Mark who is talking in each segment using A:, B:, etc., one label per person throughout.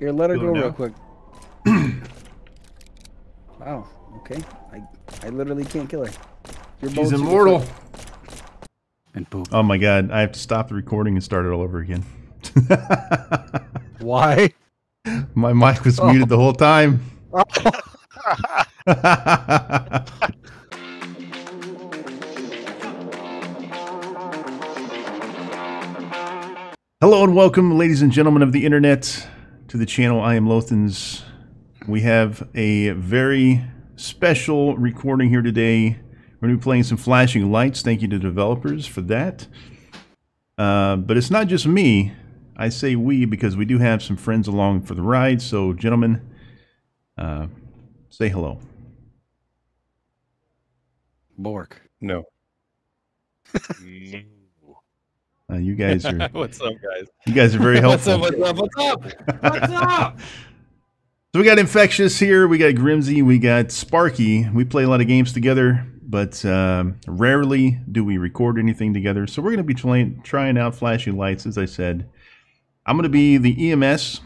A: Here, let her
B: Go
A: go real quick. wow. Okay. I I literally can't kill her. Your
B: She's immortal.
A: And poop.
B: Oh my god, I have to stop the recording and start it all over again.
A: Why?
B: my mic was oh. muted the whole time. Hello and welcome, ladies and gentlemen of the internet, to the channel I am Lothens. We have a very special recording here today. We're going to be playing some flashing lights. Thank you to developers for that. Uh, but it's not just me. I say we because we do have some friends along for the ride. So, gentlemen, uh, say hello.
A: Bork.
C: No.
B: Uh, you guys are
C: What's up, guys?
B: you guys are very
C: What's
B: helpful.
C: up? What's up? What's up? What's up?
B: So we got Infectious here, we got Grimsy, we got Sparky. We play a lot of games together, but um, rarely do we record anything together. So we're going to be trying trying out flashing lights, as I said. I'm going to be the EMS.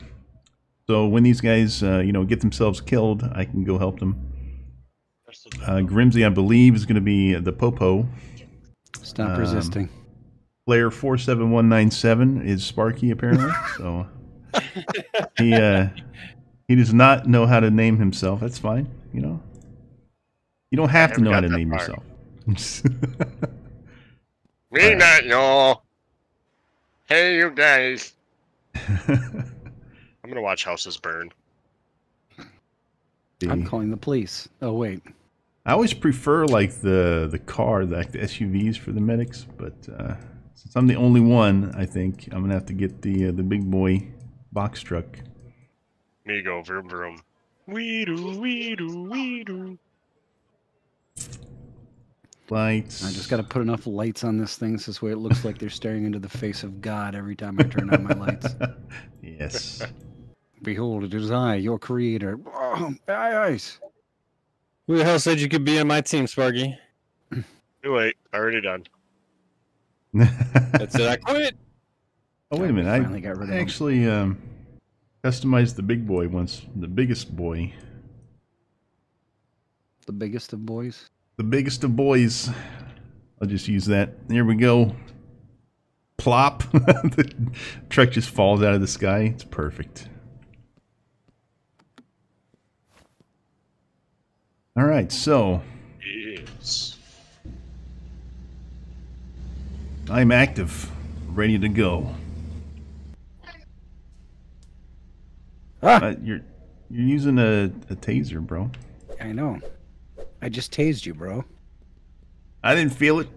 B: So when these guys, uh, you know, get themselves killed, I can go help them. Uh, Grimsy, I believe, is going to be the Popo.
A: Stop
B: Um,
A: resisting.
B: Player four seven one nine seven is Sparky apparently. so he uh, he does not know how to name himself. That's fine. You know, you don't have to know how to name
D: far.
B: yourself.
D: Me not know. Hey, you guys. I'm gonna watch houses burn.
A: I'm calling the police. Oh wait.
B: I always prefer like the the car, like the SUVs for the medics, but uh, since I'm the only one, I think I'm gonna have to get the uh, the big boy box truck.
D: Me go vroom vroom. Wee do, wee doo wee doo.
B: Lights.
A: I just got to put enough lights on this thing so this way it looks like they're staring into the face of God every time I turn on my lights.
B: yes.
A: Behold, it is I, your creator. Oh, aye, eyes.
C: Who the hell said you could be on my team, Sparky?
D: Too late. Already done.
C: That's it. I quit.
B: Oh wait a
A: We
B: minute!
A: finally got rid
B: I
A: him.
B: actually um, customized the big boy once, the biggest boy,
A: The biggest of boys.
B: the biggest of boys. I'll just use that. There we go. Plop! the truck just falls out of the sky. It's perfect. All right, so
D: Yes.
B: I'm active, ready to go.
A: Ah,
B: Uh, you're you're using a, a taser, bro.
A: I know. I just tased you, bro.
B: I didn't feel it.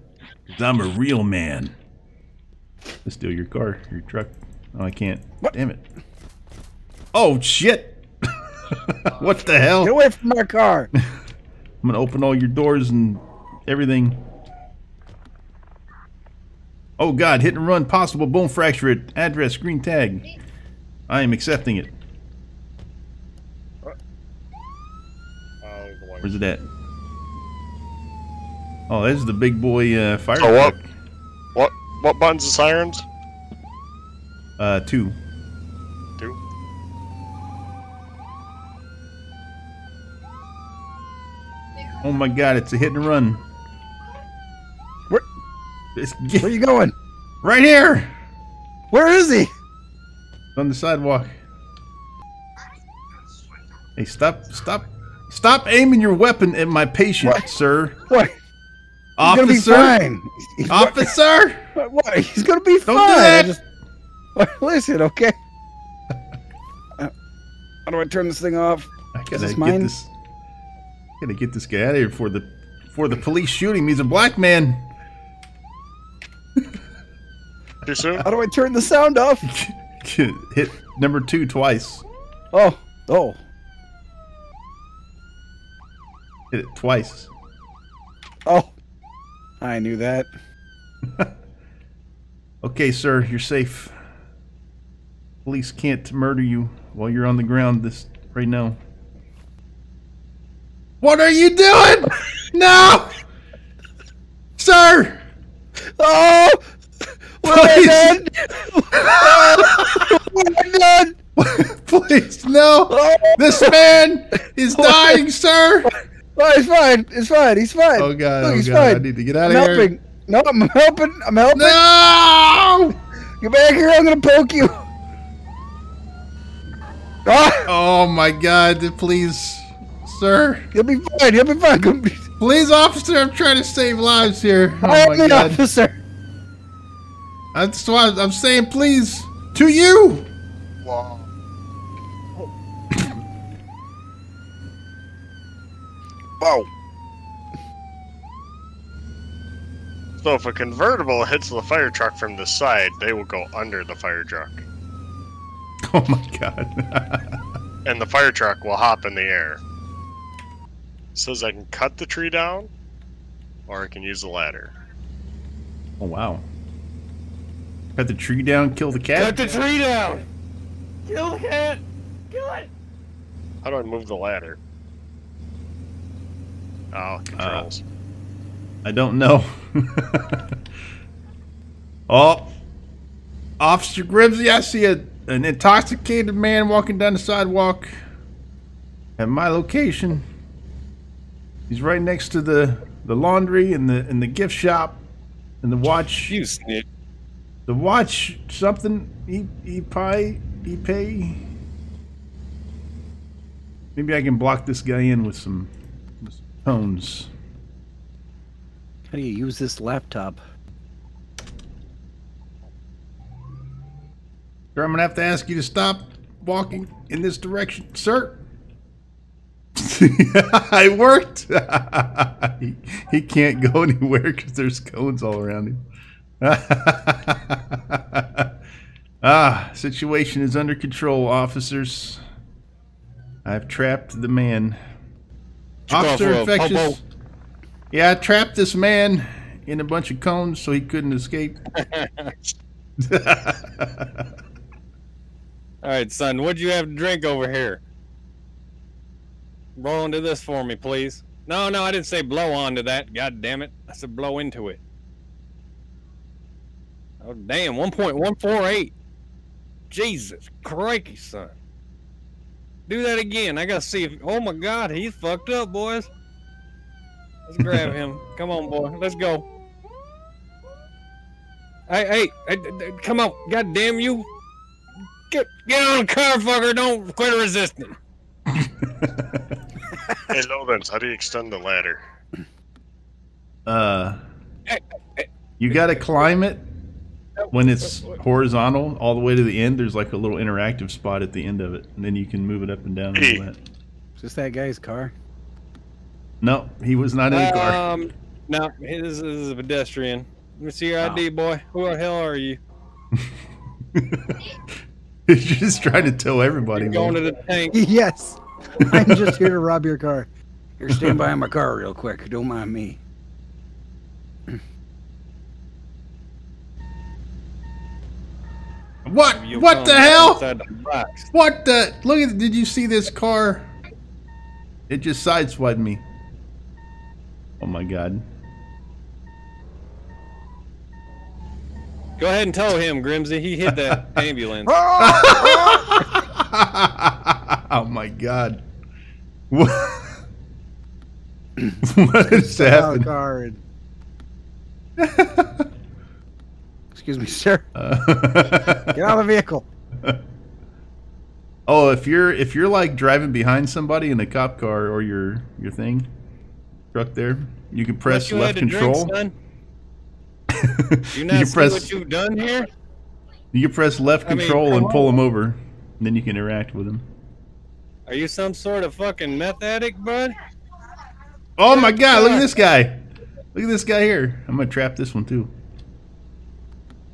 B: I'm a real man. Let's steal your car, your truck. Oh, I can't.
A: What?
B: Damn it. Oh, shit. what the hell?
A: Get away from my car.
B: I'm going to open all your doors and everything. Oh, God. Hit and run. Possible bone fracture at address. Green tag. I am accepting it.
D: Oh,
B: Where's it at? Oh, there's the big boy uh, fire
D: So what? What? What buttons the sirens?
B: Uh, two.
D: Two.
B: Oh my god, it's a hit and run.
A: Where- are you going?
B: right here
A: Where is he?
B: on the sidewalk. Hey, stop, stop, stop aiming your weapon at my patient,
A: What?
B: sir.
A: What?
B: Officer,
A: gonna be fine. He's-
B: officer.
A: What? what? He's gonna be
B: Don't
A: fine.
B: do that.
A: just- Listen, okay. How do I turn this thing off?
B: I gotta
A: this
B: get
A: mine?
B: this. Gotta get this guy out of here before the before the police shoot him. He's a black man.
D: Too soon?
A: How do I turn the sound off?
B: Hit number two twice.
A: Oh, oh.
B: Hit it twice.
A: Oh, I knew that.
B: Okay, sir, you're safe. Police can't murder you while you're on the ground this right now. What are you doing? no! Sir!
A: Oh, what have
B: Please.
A: I done? what have I done?
B: Please, no! This man is dying, sir!
A: Oh, he's fine. It's fine. He's fine.
B: Oh god,
A: Look,
B: oh
A: he's
B: god, I need to get out
A: I'm
B: of here.
A: helping. No, I'm helping. I'm helping.
B: No!
A: Get back here. I'm gonna poke you. Ah,
B: Oh my god, please, sir.
A: you'll be fine. You'll be fine.
B: Please, officer, I'm trying to save lives here. Oh
A: I am
B: my
A: the
B: god.
A: officer.
B: That's why I'm saying please to you.
D: Wow. Wow. So if a convertible hits the fire truck from the side, they will go under the fire truck.
B: Oh my god.
D: And the fire truck will hop in the air. Says I can cut the tree down, or I can use the ladder.
B: oh wow. Cut the tree down, kill the cat.
C: Cut the tree down. Kill the cat. Kill it.
D: How do I move the ladder? Oh, uh, controls.
B: I don't know. oh, Officer Grimsy, I see a, an intoxicated man walking down the sidewalk at my location. He's right next to the, the laundry and the and the gift shop and the watch.
C: You snitch.
B: The watch something e e pie e pay. Maybe I can block this guy in with some, with some tones.
A: How do you use this laptop?
B: Sir, I'm gonna have to ask you to stop walking in this direction, sir. I worked. he, he can't go anywhere because there's cones all around him. ah, situation is under control, officers. I've trapped the man. Officer infectious. Yeah, I trapped this man in a bunch of cones so he couldn't escape.
C: All right, son. What'd you have to drink over here? Roll into this for me, please. No, no, I didn't say blow onto that. God damn it! I said blow into it. Oh damn! One point one four eight. Jesus crikey, son. Do that again. I gotta see if. Oh my God, he's fucked up, boys. Let's grab him. Come on, boy. Let's go. Hey, hey, hey, d- d- come on. God damn you. Get, get on the car, fucker. Don't quit resisting.
D: hey, Lorenz, how do you extend the ladder?
B: Uh, you got to climb it when it's horizontal all the way to the end. There's like a little interactive spot at the end of it, and then you can move it up and down. And all that.
A: Is this that guy's car?
B: No, he was not in the car.
C: Um, no, this is a pedestrian. Let me see your
B: Oh.
C: ID, boy. Who the hell are you?
B: He's just trying to tell everybody.
C: You're going
B: man.
C: to the tank.
A: yes. I'm just here to rob your car. Here, stand by my car real quick. Don't mind me.
B: What?
C: You'll
B: What the hell?
C: the.
B: What the? Look at. Did you see this car? It just sideswiped me. Oh my god.
C: Go ahead and tow him, Grimsy. He hit that ambulance.
B: oh my god. What? what is
A: Out
B: happening?
A: Car and... Excuse me, sir.
B: Uh,
A: Get out of the vehicle.
B: oh, if you're if you're like driving behind somebody in a cop car or your your thing truck there, you can press
C: you
B: left
C: had to drink,
B: control.
C: son? You
B: you
C: not
B: can
C: see
B: press
C: what you've done here?
B: you can press left
C: I
B: control
C: come
B: and pull
C: on.
B: them over, and then you can interact with them.
C: Are you some sort of fucking meth addict, bud?
B: Oh my god, look at this guy. Look at this guy here. I'm gonna trap this one too.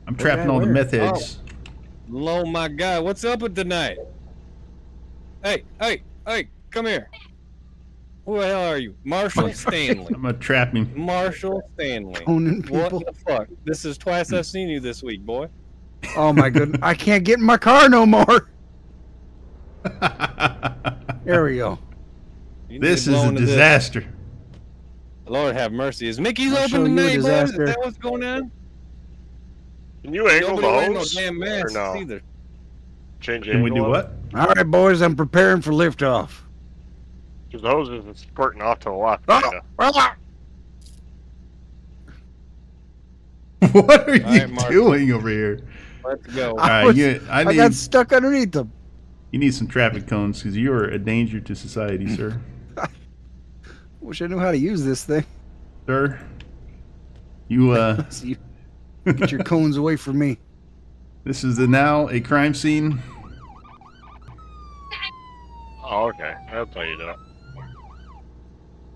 B: I'm trapping all the
A: where?
B: meth heads.
C: Oh my god, what's up with tonight? Hey, hey, hey, come here. Who the hell are you? Marshall Stanley.
B: I'm gonna trap him.
C: Marshall Stanley.
A: Owning
C: What
A: people.
C: the fuck? This is twice I've seen you this week, boy.
A: Oh my goodness. I can't get in my car no more. There we go.
C: You
B: this is a
C: into this.
B: disaster.
C: Lord have mercy. Is Mickey's
A: I'll
C: open tonight, boys? Is that what's going on?
D: Can you angle
C: Nobody
D: the
C: wearing no
D: hose?
C: damn
D: or
C: masks
D: no?
C: either.
D: Change
B: Can we do
D: of
B: what?
A: All right, boys, I'm preparing for liftoff.
D: His hose isn't squirting off to the left.
A: Oh,
D: kinda.
A: ah,
B: what are you
C: right,
B: doing over here?
C: Let's go.
B: All
A: I was-
B: you, I
A: I
B: need
A: got stuck underneath them.
B: you need some traffic cones because you are a danger to society, sir.
A: Wish I knew how to use this thing.
B: sir, you uh,
A: So you get your cones away from me.
B: this is the now a crime scene.
D: Oh, okay. I'll tell you that.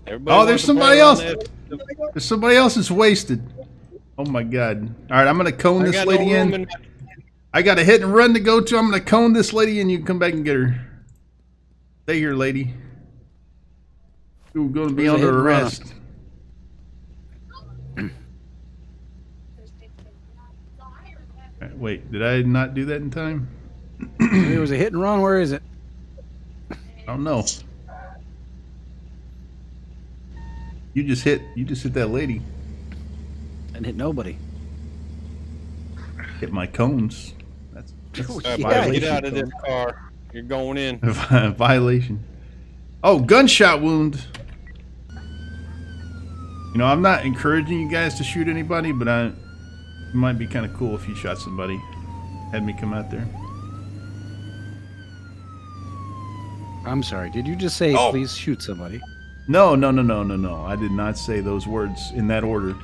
C: Everybody
B: Oh, there's somebody else.
C: around that-
B: There's somebody else that's wasted. Oh my god! All right, I'm gonna cone
C: I
B: this
C: got no
B: lady in.
C: in
B: I got a hit and run to go to. I'm gonna cone this lady, and you can come back and get her. Stay here, lady. You're gonna be
A: Where's
B: under
A: hit run?
B: arrest. All right, Wait, did I not do that in time?
A: it was a hit and run. Where is it?
B: I don't know. You just hit. You just hit that lady.
A: And hit nobody.
B: Hit my cones. That's, that's
A: Oh, yeah,
B: violation.
C: get out of this car. You're going in.
B: violation. Oh, gunshot wound. You know, I'm not encouraging you guys to shoot anybody, but I it might be kind of cool if you shot somebody. Had me come out there.
A: I'm sorry. Did you just say
B: Oh.
A: please shoot somebody?
B: No, no, no, no, no, no. I did not say those words in that order.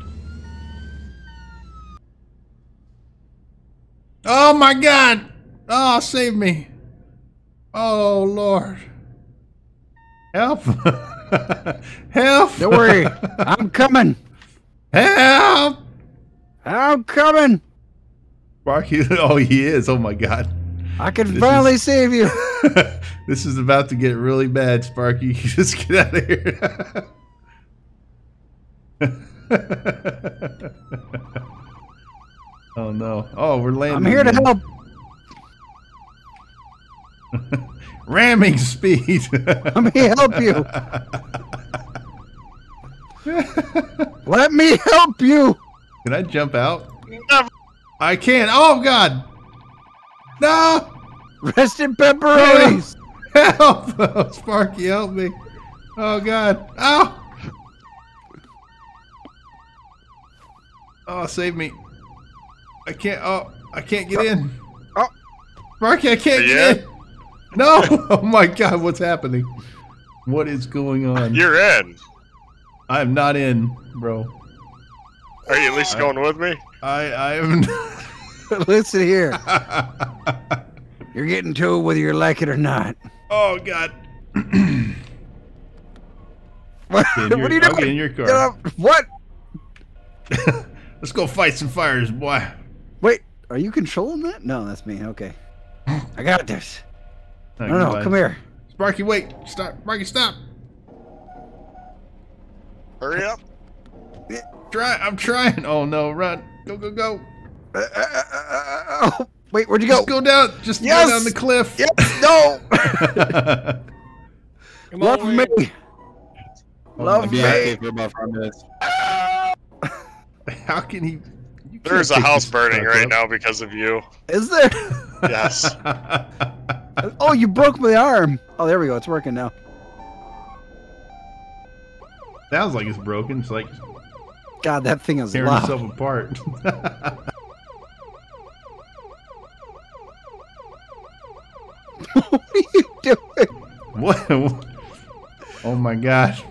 B: Oh my God! Oh, save me! Oh Lord! Help! Help!
A: Don't worry. I'm coming.
B: Help!
A: I'm coming.
B: Sparky, oh, he is. Oh my God.
A: I can
B: This
A: finally
B: is-
A: save you.
B: this is about to get really bad, Sparky. Just get out of here. oh no. Oh, we're landing.
A: I'm here to help.
B: Ramming speed.
A: Let me help you. Let me help you.
B: Can I jump out?
D: Never.
B: I can't. Oh God. No.
A: Rest in pepperonis.
B: Help! Oh, Sparky, help me. Oh, God. Oh! Oh, save me. I can't. Oh, I can't get in.
A: Oh. oh.
B: Sparky, I can't
D: Yeah?
B: get in. No! Oh, my God, what's happening? What is going on?
D: You're in.
B: I am not in, bro.
D: Are you at least going with me?
B: I, I am.
A: Listen here. You're getting to it whether you like it or not.
B: oh, God.
A: What,
B: your-
A: what are you doing?
B: get in your
A: Get
B: car.
A: up. What?
B: Let's go fight some fires, boy.
A: Wait, are you controlling that? No, that's me. Okay. I got this. No, no,
B: goodbye.
A: come here.
B: Sparky, wait. Stop. Sparky, stop.
D: Hurry up.
B: Try. I'm trying. Oh no, run. Go, go, go.
A: Uh, uh, uh, uh, oh, wait, where'd you go?
B: Just go down. Just
A: Yes!
B: go down the cliff.
A: Yes, no.
C: Come
A: Love
C: on,
A: me.
C: in.
A: Love me.
C: for about five minutes.
B: How can he?
D: There's a house burning right
B: up.
D: now because of you.
A: Is there?
D: Yes.
A: Oh, you broke my arm. Oh, there we go. It's working now.
B: Sounds like it's broken. It's like
A: God, that thing is
B: tearing
A: loud.
B: itself apart.
A: what are you doing?
B: what? Oh my gosh.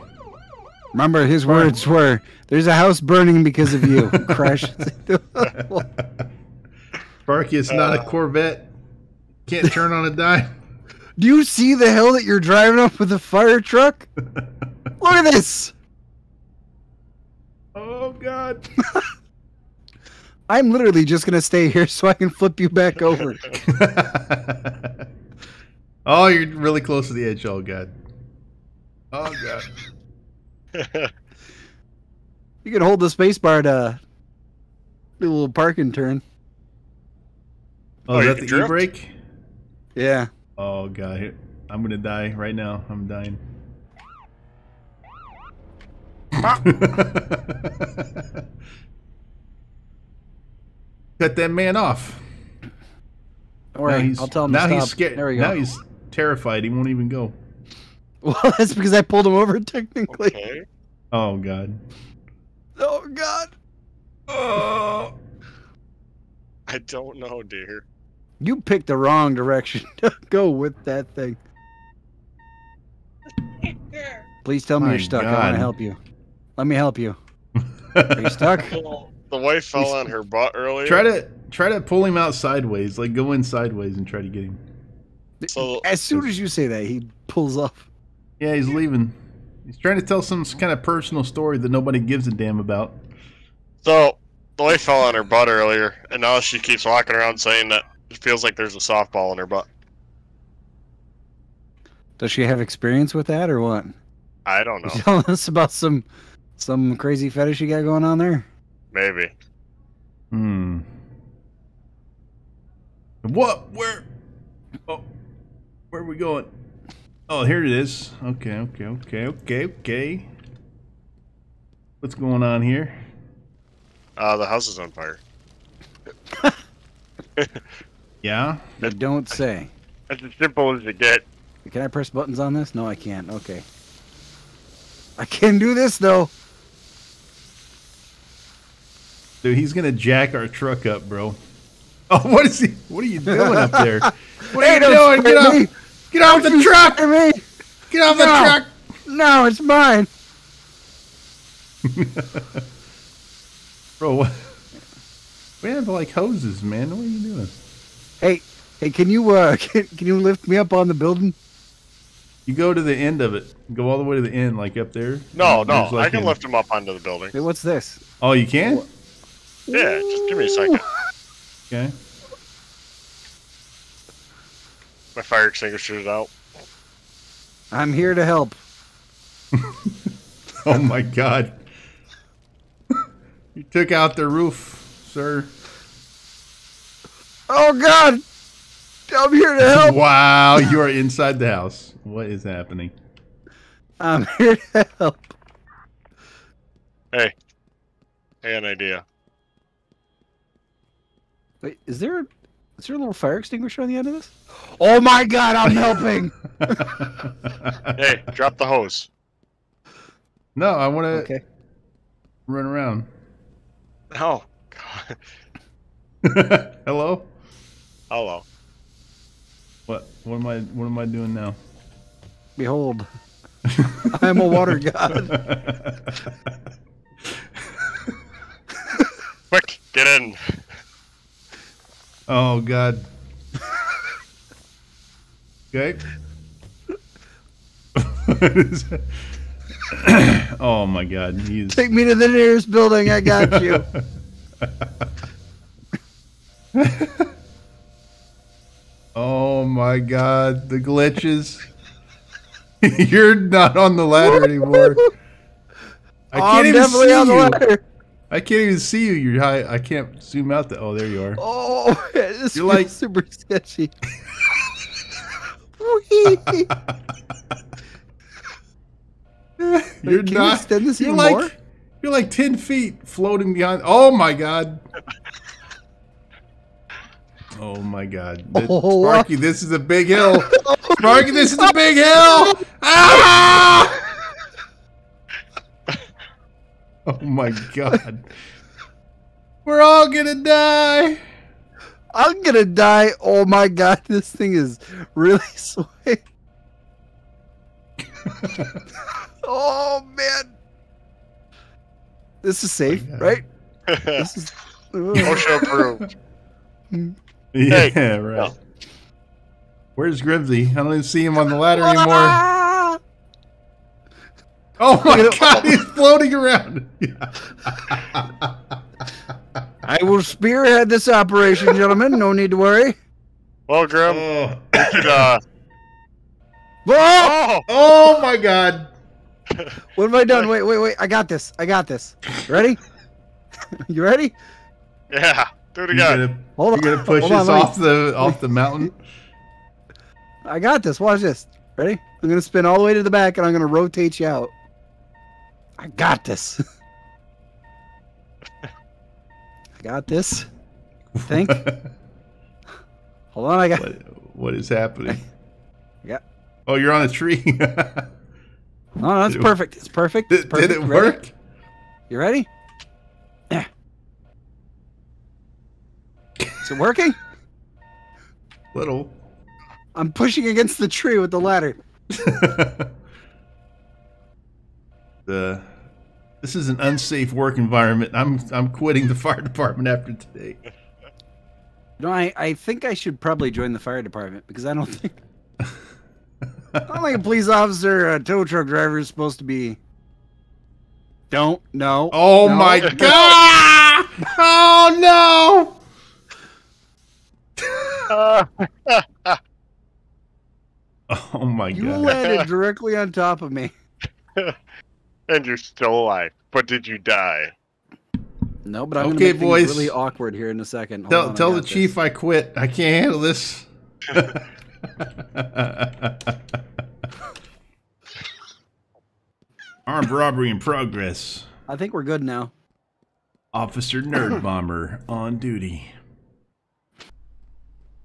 A: Remember, his words were, "There's a house burning because of you." Crashes into a wall.
B: Sparky, it's not a uh. Corvette. Can't turn on a dime.
A: Do you see the hill that you're driving up with a fire truck? Look at this.
B: Oh God.
A: I'm literally just gonna stay here so I can flip you back over.
B: oh, you're really close to the edge. Oh God. Oh God.
A: You can hold the space bar to do a little parking turn.
B: Oh,
D: Oh,
B: is
D: you
B: that the
D: drift?
B: e-brake?
A: Yeah.
B: Oh God. I'm gonna die right now. I'm dying. Cut that man off.
A: Don't worry.
B: Now he's-
A: I'll tell him
B: now
A: to
B: he's scared.
A: There we go.
B: Now he's terrified. He won't even go.
A: Well, that's because I pulled him over technically.
D: Okay.
B: Oh God.
A: Oh God.
B: Oh.
D: I don't know, dear.
A: You picked the wrong direction to go with that thing. Please tell me
B: My
A: you're stuck. I want to help you. Let me help you. Are you stuck?
D: The wife fell on her butt earlier.
B: try to try to pull him out sideways. Like go in sideways and try to get him.
D: So
A: As soon as you say that, he pulls off.
B: Yeah, he's leaving. He's trying to tell some kind of personal story that nobody gives a damn about.
D: So the wife fell on her butt earlier, and now she keeps walking around saying that it feels like there's a softball in her butt.
A: Does she have experience with that or what?
D: I don't know.
A: You telling us about some some crazy fetish you got going on there?
D: Maybe.
B: Hmm. What? Where? Oh, where are we going? Oh, here it is. Okay, okay, okay, okay, okay. What's going on here?
D: Uh, the house is on fire.
B: Yeah.
A: You don't say.
D: That's as simple as it get.
A: Can I press buttons on this? No, I can't. Okay. I can do this though.
B: Dude, he's gonna jack our truck up, bro. Oh, what is he? What are you doing up there? What are
A: Hey,
B: you
A: don't
B: doing? Get
A: scare me.
B: off! Get off the truck!
A: Scare me.
B: Get off the truck!
A: No, it's mine.
B: Bro, what? We have like hoses, man. What are you doing?
A: Hey, hey, can you uh can, can you lift me up on the building?
B: You go to the end of it. Go all the way to the end, like up there.
D: No, no,
B: like
D: I can
B: a-
D: lift him up onto the building.
A: Hey, what's this?
B: Oh, you can?
D: Yeah, just give me a second.
B: Okay.
D: My fire extinguisher's out.
A: I'm here to help.
B: Oh my god. you took out the roof, sir.
A: Oh God! I'm here to help.
B: Wow, you are inside the house. What is happening?
A: I'm here to help.
D: Hey, I got an idea.
A: Wait, is there is there a little fire extinguisher on the end of this? Oh my God! I'm helping.
D: Hey, drop the hose.
B: no, I want to
A: okay.
B: run around.
D: Oh, God.
B: Hello?
D: Hello.
B: What? What am I? What am I doing now?
A: Behold, I am a water god.
D: Quick, get in.
B: Oh God. okay. oh my God, he's
A: Take me to the nearest building. I got you.
B: Oh my god, the glitches. You're not on the ladder anymore. I can't
A: I'm
B: even see
A: on the
B: you. I can't even see you. You're high. I can't zoom out the. Oh, there you are.
A: Oh, this
B: You're like-
A: super sketchy.
B: You're
A: can
B: not.
A: extend this
B: you're like.
A: more?
B: You're like ten feet floating behind. Oh my god. Oh my god. That-
A: Oh,
B: Sparky, this is a big hill. Sparky, this is a big hill. Ah! Oh my god. We're all gonna die.
A: I'm gonna die. Oh my god, this thing is really swaying. oh man, this is safe,
B: God.
A: right? This is.
D: OSHA approved.
B: Yeah, right. Where's Grimsy? I don't even see him on the ladder anymore. Oh my
A: Look at
B: god, he's floating around.
A: I will spearhead this operation, gentlemen. No need to worry.
D: Well, Grim,
B: oh.
D: you could, uh,
A: Whoa!
D: oh,
B: oh my god.
A: What have I done? Wait, wait, wait. I got this. I got this. Ready? you ready?
D: yeah, do it
B: You're
D: again.
B: gonna,
A: Hold
B: you're
A: on.
B: gonna push
A: Hold on,
B: us off the off the mountain.
A: I got this. Watch this. Ready? I'm gonna spin all the way to the back, and I'm gonna rotate you out. I got this. I got this. Think. Hold on. I got.
B: what, what is happening?
A: Yeah.
B: Oh, you're on a tree.
A: No, no, it's perfect. It's perfect. It's
B: did,
A: perfect.
B: did it
A: Ready?
B: work?
A: You ready? Yeah. Is it working?
B: Little.
A: I'm pushing against the tree with the ladder.
B: The this is an unsafe work environment. I'm I'm quitting the fire department after today.
A: No, I, I think I should probably join the fire department because I don't think I don't think a police officer, a tow truck driver is supposed to be. Don't know.
B: Oh
A: no.
B: my god! Oh no! Oh my
A: You
B: god!
A: landed directly on top of me.
D: And you're still alive. But did you die?
A: No, but I'm
B: Okay,
A: gonna make
B: boys.
A: things really awkward here in a second. Hold
B: Tell
A: on,
B: tell the
A: got
B: chief. I quit. I can't handle this. Armed robbery in progress.
A: I think we're good now.
B: Officer Nerd Bomber on duty.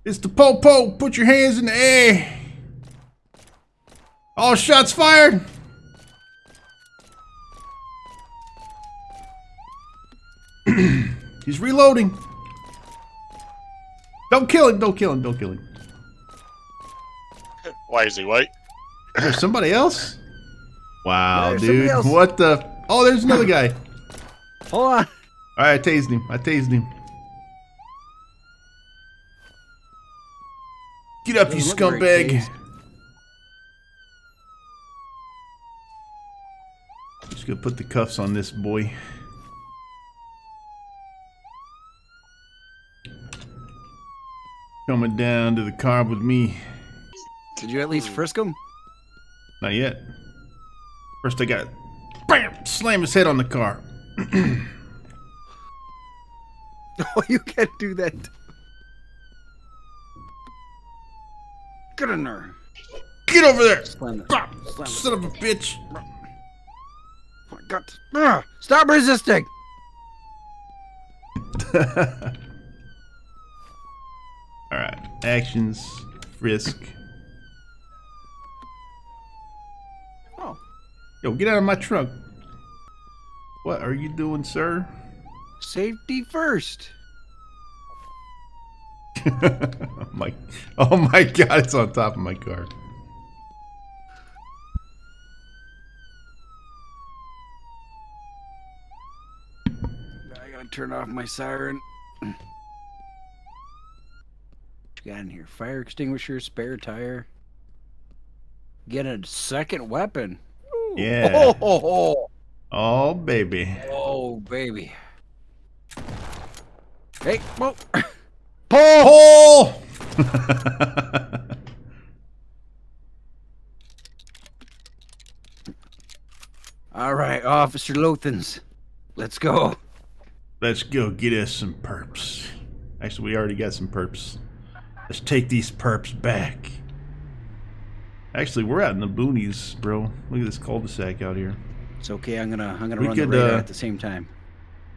B: It's the Popo. Put your hands in the air. All shots fired. He's reloading. Don't kill him. Don't kill him. Don't kill him.
D: Why is he white?
B: Is there somebody else? Wow,
A: There's
B: dude.
A: else.
B: What the? Oh, there's another guy.
A: Hold on.
B: All right, I tased him. I tased him. Get up, you
A: Doesn't look very
B: scumbag. Just gonna put the cuffs on this boy. Coming down to the car with me.
A: Did you at least frisk him?
B: Not yet. First, I got bam, slam his head on the car.
A: Oh, you can't do that. Get in there.
B: Get over there,
A: Slam it.
B: Ah,
A: Slam it.
B: son of a bitch.
A: Oh my God. Ah, Stop resisting.
B: All right, actions, frisk.
A: Oh,
B: Yo, get out of my truck. What are you doing, sir?
A: safety first.
B: oh my, oh my god, it's on top of my car.
A: I gotta turn off my siren. What you got in here? Fire extinguisher, spare tire. Get a second weapon. Ooh.
B: Yeah.
A: Oh, oh, oh,
B: Oh baby.
A: oh, baby. Hey, whoa. Pull!
B: Oh!
A: All right, Officer Lothens. Let's go.
B: Let's go get us some perps. Actually, we already got some perps. Let's take these perps back. Actually, we're out in the boonies, bro. Look at this cul-de-sac out here.
A: It's okay. I'm gonna I'm gonna
B: We
A: run
B: could,
A: the radar
B: uh,
A: at the same time.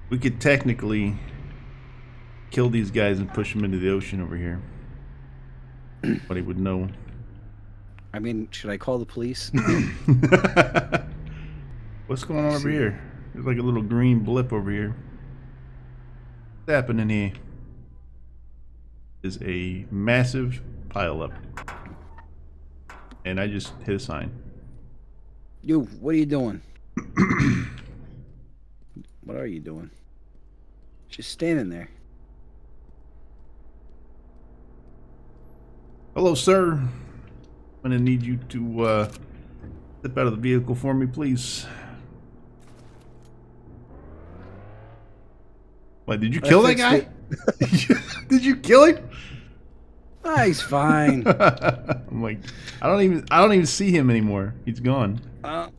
B: We could technically kill these guys and push them into the ocean over here. Nobody would know.
A: I mean, should I call the police?
B: What's going on over here? There's like a little green blip over here. What's happening here? Is a massive pileup. And I just hit a sign.
A: you, what are you doing? what are you doing? Just standing there.
B: Hello, sir. I'm gonna need you to uh, step out of the vehicle for me, please. What? Did you kill that guy? did you kill him?
A: Ah, he's fine.
B: I'm like, I don't even, I don't even see him anymore. He's gone.
A: uh,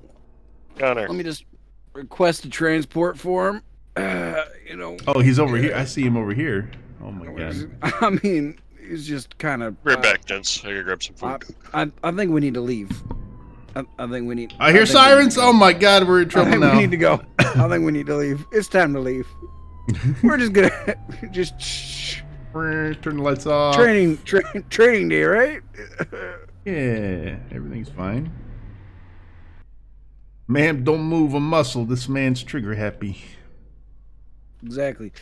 D: Connor.
A: let me just request a transport for him. Uh, you know,
B: Oh, he's over here. I see him over here. Oh my god.
A: I mean, he's just kind of.
D: Right back, gents. I gotta grab some food.
A: I, I think we need to leave. I, I think we need.
B: I hear
A: think
B: sirens. Oh my god, we're in
A: I
B: trouble
A: think
B: now.
A: we need to go. I think we need to leave. It's time to leave. We're just gonna just shh,
B: Turn the lights off.
A: training tra- training day, right?
B: Yeah, everything's fine. Ma'am, don't move a muscle. This man's trigger happy.
A: Exactly.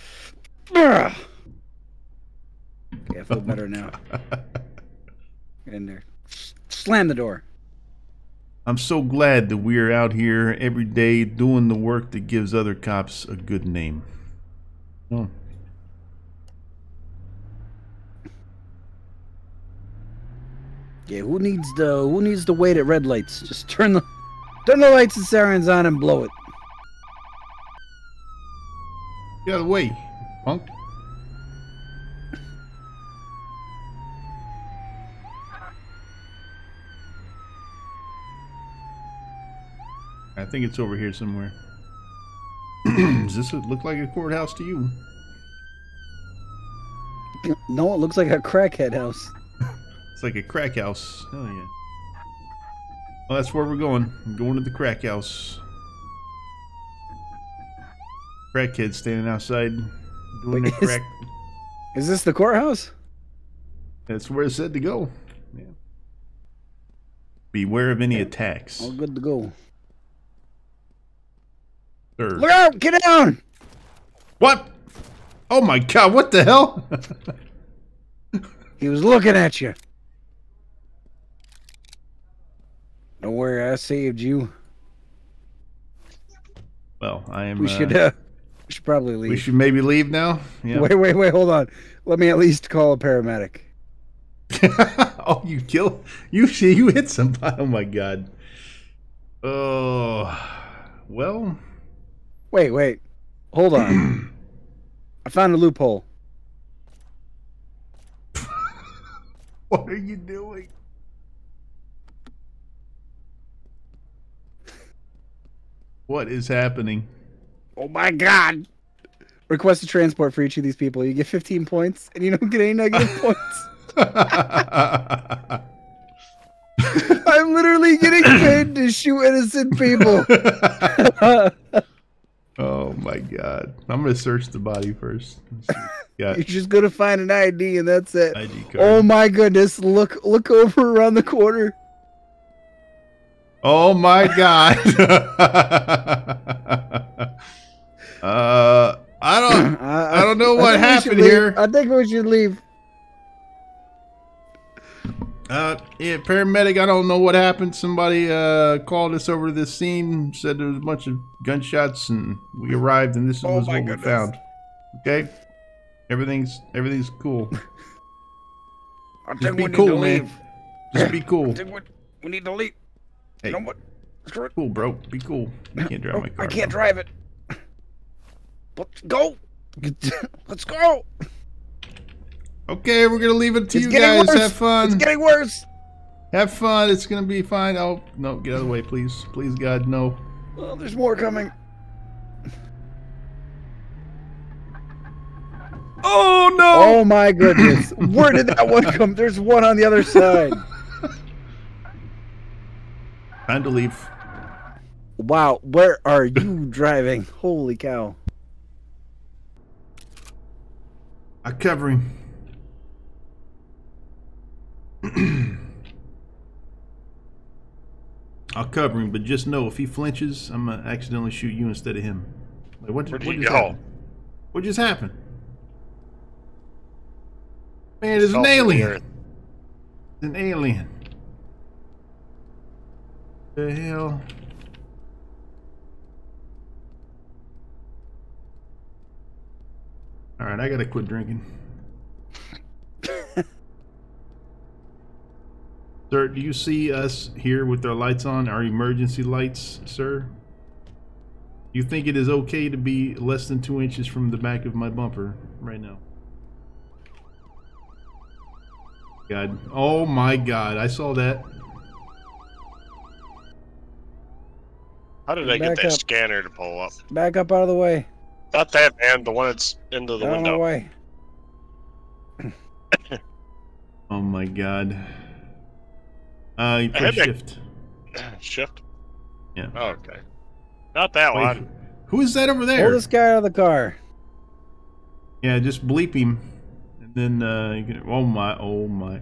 A: Okay, I feel better now. Get in there. Slam the door.
B: I'm so glad that we're out here every day doing the work that gives other cops a good name. Oh.
A: Yeah, who needs the who needs to wait at red lights? Just turn the turn the lights and sirens on and blow it.
B: Get out of the way, punk. I think it's over here somewhere. Does this look like a courthouse to you?
A: No, it looks like a crackhead house.
B: It's like a crack house. Hell yeah. Well, that's where we're going. I'm going to the crack house. Crackhead standing outside doing
A: Wait,
B: crack.
A: Is this the courthouse?
B: That's where it said to go. Yeah. Beware of any attacks.
A: All good to go.
B: Sir.
A: Look out! Get down!
B: What? Oh my god, what the hell?
A: He was looking at you. Don't worry, I saved you.
B: well, I am.
A: We
B: uh,
A: should uh, we should probably leave.
B: we should maybe leave now. Yeah.
A: Wait, wait, wait, hold on. Let me at least call a paramedic.
B: oh, you kill you see you hit somebody. Oh my god. Oh, well.
A: Wait, wait. Hold on. I found a loophole.
B: What are you doing? What is happening?
A: Oh my god. Request a transport for each of these people. You get 15 points and you don't get any negative points. I'm literally getting paid to shoot innocent people.
B: Oh my god. I'm gonna search the body first. Got
A: You're just gonna find an ID and that's it.
B: ID card.
A: Oh my goodness! Look, look over around the corner.
B: Oh my god. uh I don't I don't know what
A: think we should
B: happened here.
A: I think we should leave.
B: Uh, yeah, paramedic. I don't know what happened. Somebody uh called us over to this scene, said there was a bunch of gunshots, and we arrived, and this
A: Oh
B: was what
A: goodness.
B: we found. Okay, everything's everything's cool.
A: I
B: Just
A: think
B: be
A: we need
B: cool,
A: to
B: man.
A: leave.
B: Just be cool.
A: I think we, we need to leave.
B: Hey,
A: You know what? Screw it.
B: cool, bro. Be cool. I can't drive
A: Oh,
B: my car.
A: I can't
B: bro.
A: drive it. Let's go. Let's go.
B: Okay, we're gonna leave it to
A: It's
B: you guys.
A: worse.
B: Have fun.
A: It's getting worse.
B: Have fun. It's gonna be fine. Oh no, get out of the way, please. Please, God, no.
A: Oh, there's more coming.
B: Oh no!
A: Oh my goodness. Where did that one come? There's one on the other side.
B: Time to leave.
A: Wow, where are you driving? Holy cow.
B: I cover him. I'll cover him, but just know if he flinches, I'm gonna accidentally shoot you instead of him. Like, what,
D: Where'd
B: what just
D: go?
B: happened? What just happened? Man, it's an
D: to the
B: alien.
D: earth.
B: An alien. The hell? All right, I gotta quit drinking. Sir, do you see us here with our lights on, our emergency lights, sir? You think it is okay to be less than two inches from the back of my bumper right now? God. Oh my god, I saw that.
D: How did I
A: Back
D: get that
A: up.
D: scanner to pull up?
A: Back up out of the way.
D: Not that man, the one that's into the
A: out of the way.
B: Oh my god. Uh, you
D: I
B: press shift.
D: Shift.
B: Yeah.
D: Oh, okay. Not that
B: Wait,
D: one.
B: who is that over there?
A: Pull this guy out of the car.
B: Yeah, just bleep him. And then, uh, you can, oh my, oh my.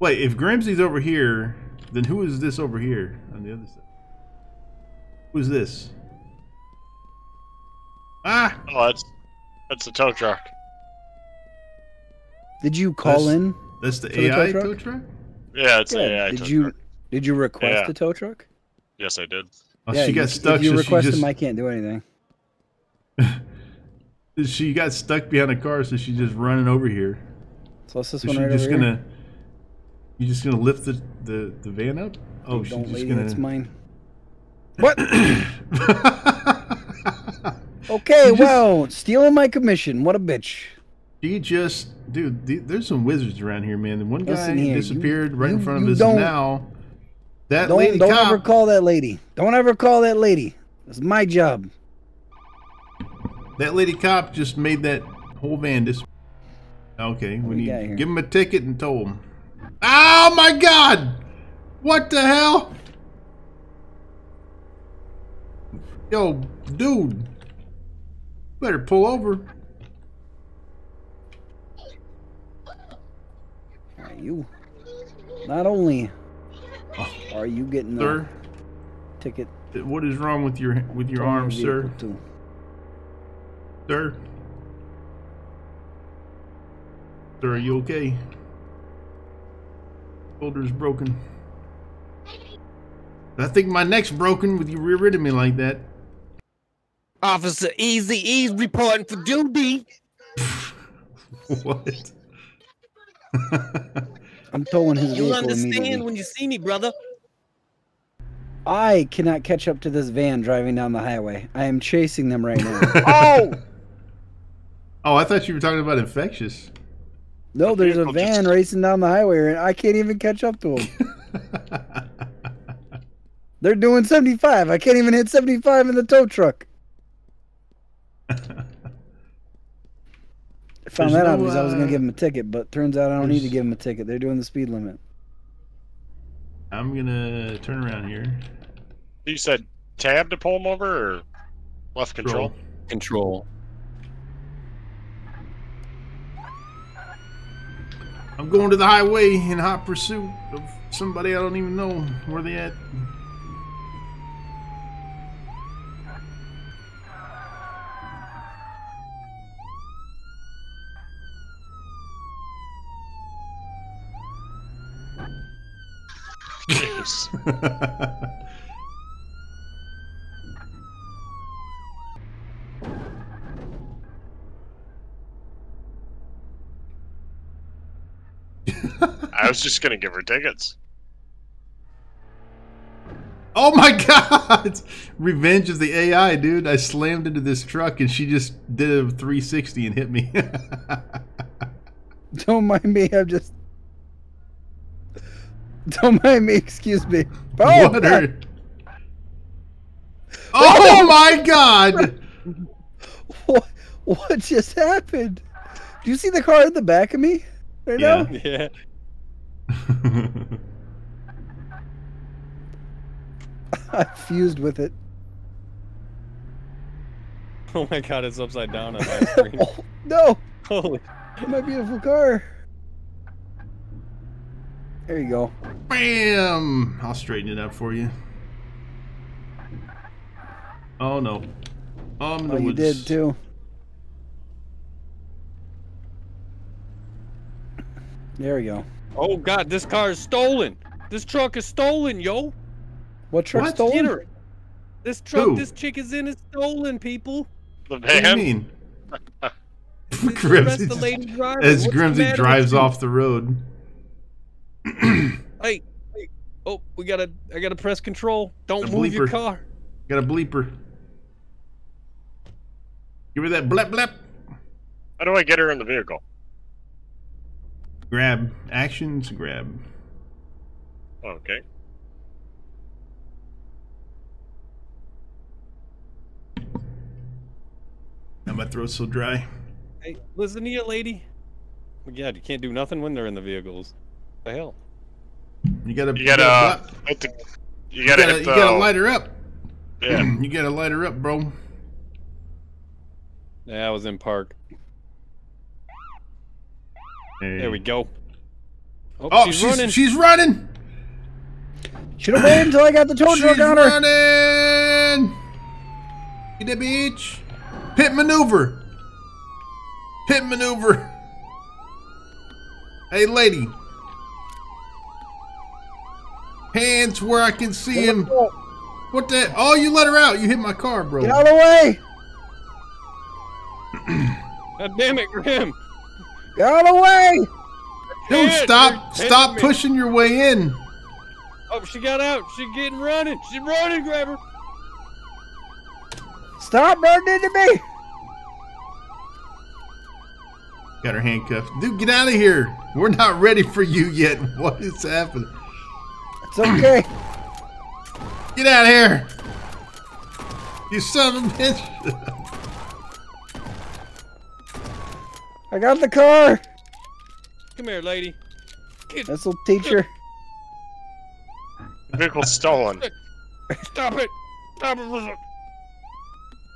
B: Wait, if Grimsy's over here, then who is this over here on the other side? Who's this? Ah!
D: Oh, that's that's the tow truck.
A: Did you call
B: That's-
A: in?
B: That's the
A: For the tow
B: AI
A: truck?
B: tow truck?
D: Yeah, it's
A: Yeah,
D: a AI
A: did
D: tow
A: you
D: truck.
A: did you request
D: Yeah.
A: a tow truck?
D: Yes, I did.
B: Oh,
A: yeah,
B: she got
A: you,
B: stuck.
A: If you
B: so
A: request
B: she just
A: them, I can't do anything.
B: she got stuck behind a car, so she's just running over here.
A: So this
B: So
A: one
B: she's
A: right
B: just
A: over
B: gonna.
A: here.
B: You just gonna lift the the, the van up? Oh, she's just
A: lady,
B: gonna.
A: that's mine. What? Okay,
B: You just-
A: wow, stealing my commission. What a bitch.
B: She just, dude. th- There's some wizards around here, man. The one guy
A: here, you-
B: disappeared right in front of
A: you
B: us now. That
A: Don't
B: lady
A: don't
B: cop.
A: ever call that lady. Don't ever call that lady. It's my job.
B: That lady cop just made that whole van disappear. Okay, we
A: we
B: need give him a ticket and tow him. Oh my God! What the hell? Yo, dude, better pull over.
A: You? Not only are you getting a
B: Sir,
A: ticket,
B: what is wrong with your with your
A: towing
B: arm, sir?
A: too.
B: Sir, sir, are you okay? Shoulder's broken. I think my neck's broken with you rear-ending me like that.
C: Officer Easy Ease reporting for duty.
B: what?
A: I'm towing his
C: You'll
A: vehicle
C: understand when you see me, brother.
A: I cannot catch up to this van driving down the highway. I am chasing them right now.
C: Oh!
B: oh, I thought you were talking about infectious.
A: no, there's a van
D: just-
A: racing down the highway, and I can't even catch up to them. They're doing 75. I can't even hit 75 in the tow truck. I found
B: There's
A: that out
B: no,
A: because I was going
B: uh,
A: to give him a ticket, but turns out I don't need to give him a ticket. They're doing the speed limit.
B: I'm gonna turn around here.
D: You said tab to pull him over or left control?
C: Control.
B: I'm going to the highway in hot pursuit of somebody I don't even know where they at.
D: Jeez. I was just gonna give her tickets.
B: Oh my god! Revenge of the AI, dude. I slammed into this truck and she just did a 360 and hit me.
A: Don't mind me. I'm just. Don't mind me. Excuse me. Oh,
B: what are... Oh my god!
A: What, what just happened? Do you see the car in the back of me right
B: Yeah.
A: now?
C: Yeah.
A: I fused with it.
C: Oh my god, it's upside down on my screen.
A: Oh, no,
C: Holy.
A: my beautiful car. There you go.
B: Bam! I'll straighten it up for you. Oh no. Oh, I'm in the
A: Oh, you did too. There we go.
C: Oh god, this car is stolen. This truck is stolen, yo.
A: What truck
B: What?
A: stolen?
C: Get her. This truck
B: Who?
C: this chick is in is stolen, people.
D: The
B: What do you mean? Grimsy
C: the lady driver.
B: as
C: What's
B: Grimsy drives off the road.
C: Hey, hey. Oh, we gotta I gotta press control. Don't
B: A
C: move your car.
B: Got a bleeper. Give her that blep blep.
D: How do I get her in the vehicle?
B: Grab. Actions, grab.
D: Okay.
B: Now my throat's so dry.
C: Hey, listen here, lady. Oh, God, you can't do nothing when they're in the vehicles. The hell?
B: You gotta,
D: You gotta
B: blep.
D: hit uh, the. You
B: You
D: gotta,
B: gotta,
D: hit
B: you gotta light her up.
D: yeah.
B: you gotta light her up, bro.
C: Yeah, I was in park. There we go. Oh,
B: Oh,
C: she's,
B: she's
C: running.
B: she's running.
A: Should have waited until I got the tow
B: She's
A: truck on her.
B: running. Get the beach. Pit maneuver. Pit maneuver. Hey, lady. Hands where I can see him. What the? Oh, you let her out. You hit my car, bro.
A: Get out of the way!
C: God damn it, Grim.
A: Get out of the way!
B: Dude,
C: Shit,
B: stop! Stop
C: hitting me.
B: pushing your way in.
C: Oh, she got out. She's getting running. She's running, grab her.
A: Stop running into me!
B: Got her handcuffed. Dude, get out of here. We're not ready for you yet. What is happening?
A: It's okay.
B: Get out of here. You son of a bitch.
A: I got the car.
C: Come here, lady.
A: This'll teach her.
D: Vehicle's stolen.
C: Stop it. Stop it.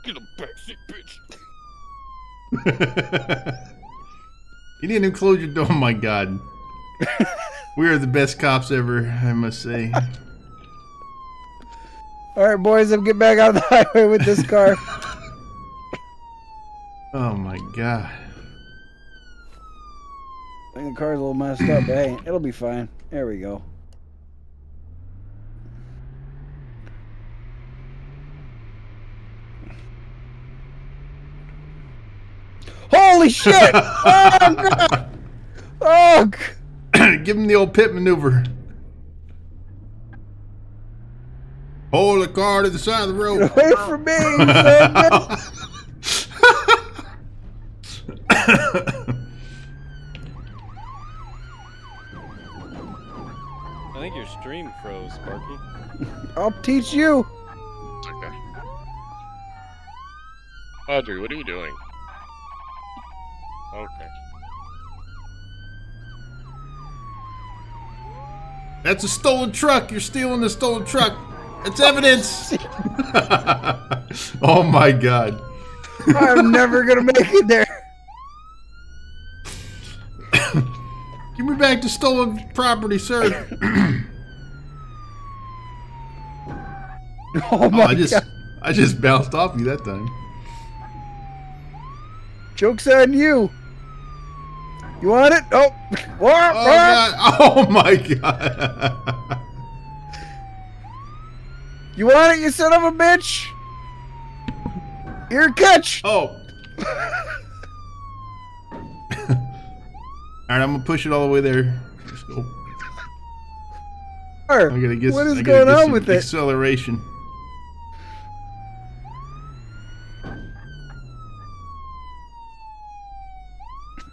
C: Get a backseat, bitch.
B: you didn't even close your door. Oh my god. we are the best cops ever, I must say.
A: All right, boys, I'm getting back on the highway with this car.
B: Oh my god.
A: I think the car's a little messed up, but hey, it'll be fine. There we go. Holy shit! Oh god! Oh, g-
B: Give him the old pit maneuver. Hold the car to the side of the road.
A: get away from me! you son of a bitch.
C: I think your stream froze, Sparky.
A: I'll teach you.
D: Okay. Audrey, what are you doing? Okay.
B: That's a stolen truck. You're stealing the stolen truck. It's evidence. oh my god.
A: I'm never gonna make it there.
B: Give me back the stolen property, sir.
A: Oh
B: Oh,
A: my
B: I just
A: god!
B: I just bounced off you that time.
A: Joke's on you. You want it? Oh,
B: Oh god. Oh my god.
A: You want it, you son of a bitch? Here, catch.
B: Oh. All right, I'm gonna push it all the way there. Let's go. I gotta get.
A: What is going on with it?
B: Acceleration.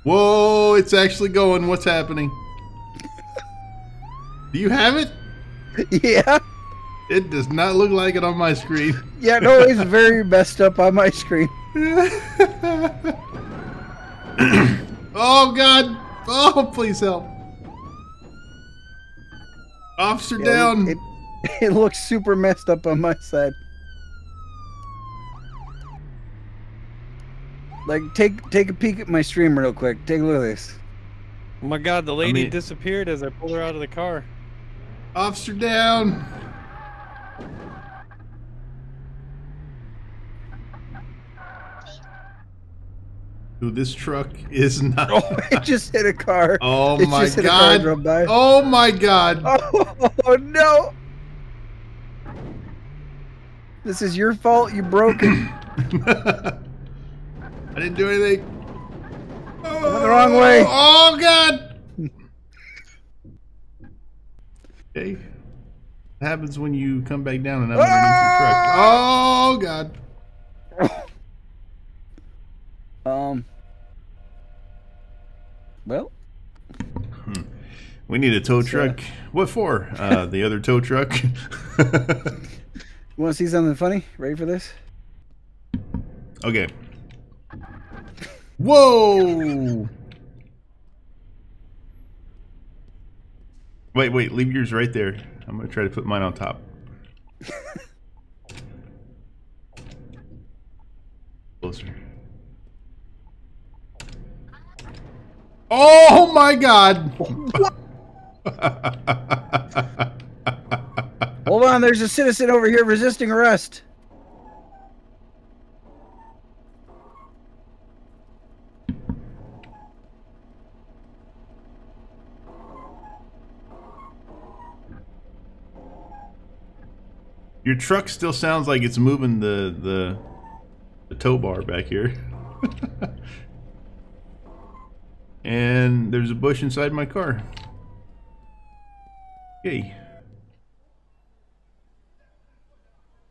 B: Whoa! It's actually going. What's happening? Do you have it?
A: Yeah,
B: It does not look like it on my screen.
A: yeah. No, it's very messed up on my screen.
B: oh God! Oh, please help! Officer
A: Yeah,
B: down.
A: It, it looks super messed up on my side. Like, take take a peek at my stream real quick. Take a look at this.
C: Oh my god, the lady
B: mean-
C: disappeared as I pulled her out of the car.
B: Officer down. Dude, this truck is not.
A: Oh, it just hit a car.
B: Oh
A: it
B: my
A: just hit a car
B: god! Oh my god!
A: Oh no! This is your fault. You broke it.
B: I didn't do anything. Oh,
A: the wrong way.
B: Oh god! okay. What happens when you come back down and I'm underneath your truck? Oh god!
A: Um. Well,
B: We need a tow
A: uh,
B: truck. What for? Uh, the other tow truck.
A: you want to see something funny? Ready for this?
B: okay. Whoa! Wait, wait. Leave yours right there. I'm gonna try to put mine on top. Closer. Oh my god!
A: Hold on, there's a citizen over here resisting arrest.
B: Your truck still sounds like it's moving the the, the tow bar back here. and there's a bush inside my car. Okay.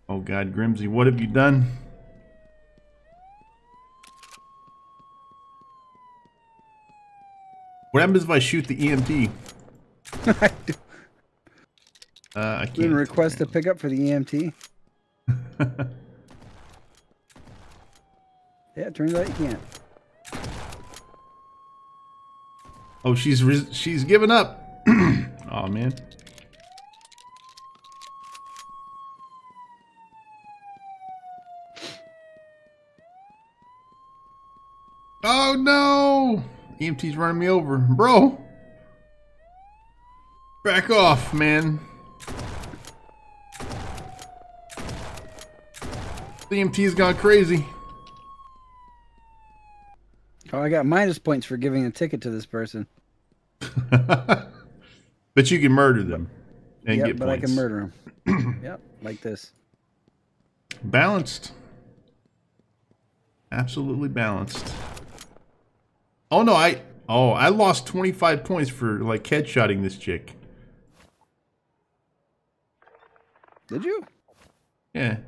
B: Oh God, Grimsy, what have you done? What happens if I shoot the EMT? Uh, I can't.
A: didn't request a pickup for the EMT. Yeah, it turns out you can't.
B: Oh, she's she's given up. oh man. Oh no! EMT's running me over, bro. Back off, man. The EMT's gone crazy.
A: Oh, I got minus points for giving a ticket to this person.
B: but you can murder them and
A: yep,
B: get
A: but
B: points.
A: I can murder them. yep, like this.
B: Balanced. Absolutely balanced. Oh no, I oh I lost 25 points for like headshotting this chick.
A: Did you?
B: Yeah.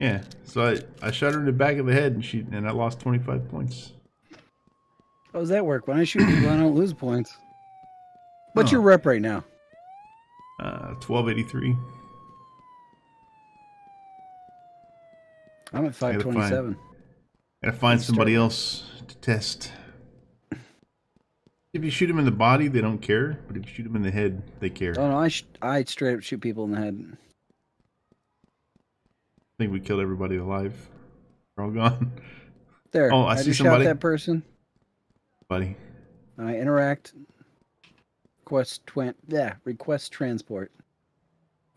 B: Yeah. So I, I shot her in the back of the head and she and I lost 25 points.
A: How does that work? When I shoot people, I don't lose points. What's
B: Oh.
A: your rep right now?
B: Uh 1283.
A: I'm at
B: gotta find-
A: 527.
B: Gotta find somebody
A: start.
B: else to test. If you shoot them in the body, they don't care. But if you shoot them in the head, they care.
A: Oh no, I sh- I straight up shoot people in the head.
B: I think we killed everybody alive. They're all gone.
A: There.
B: Oh, I see
A: just
B: somebody.
A: shot that person.
B: Buddy.
A: I interact. Request twin. Yeah, request transport.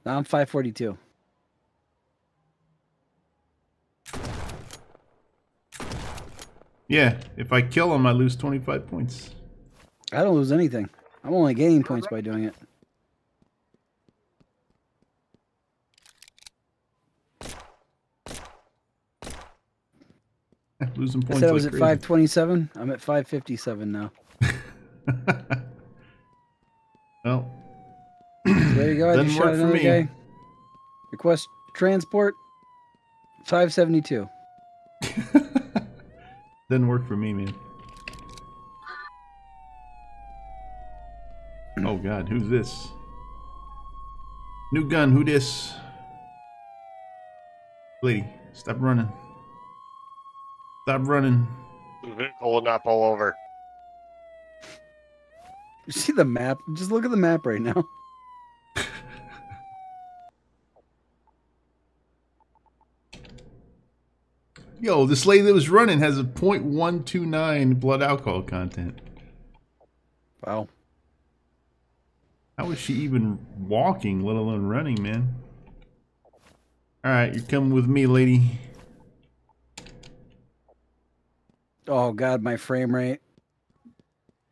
A: Now I'm 542.
B: Yeah, if I kill him, I lose 25 points.
A: I don't lose anything. I'm only gaining points by doing it.
B: Losing
A: I said I
B: like
A: was at 527. I'm at 557 now.
B: well,
A: So there you go. I just
B: work
A: shot
B: for
A: another
B: me.
A: guy. Request transport. 572.
B: doesn't work for me, man. Oh God, who's this? New gun, who this? Lady, stop running. Stop running.
D: The vehicle will not pull over.
A: You see the map? Just look at the map right now.
B: Yo, this lady that was running has a .129 blood alcohol content.
A: Wow.
B: How is she even walking, let alone running, man? Alright, you're coming with me, lady.
A: Oh God, my frame rate.